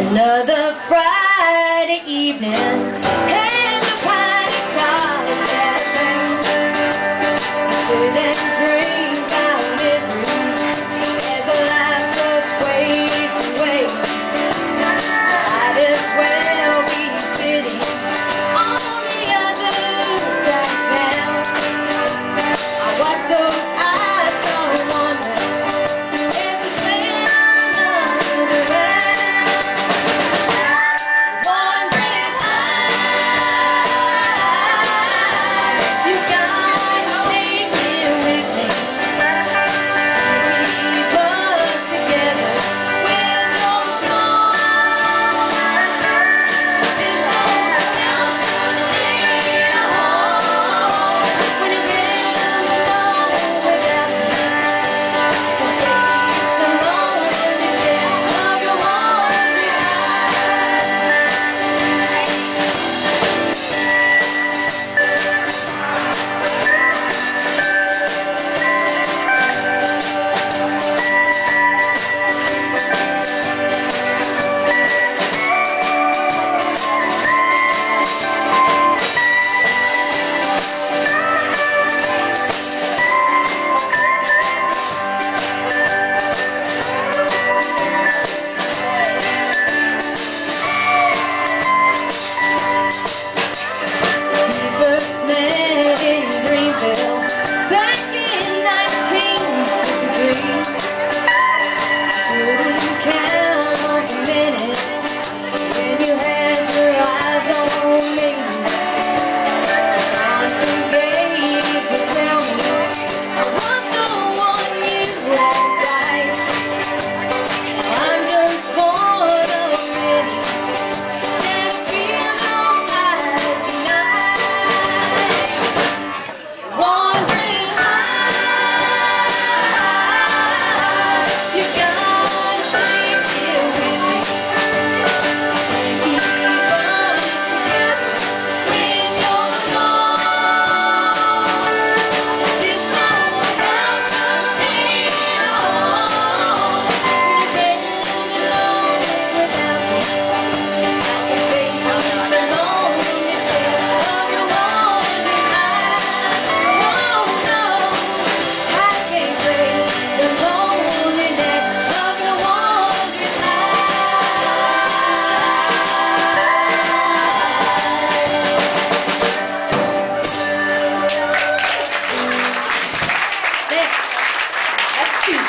Another Friday evening. Hey.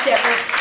Deborah.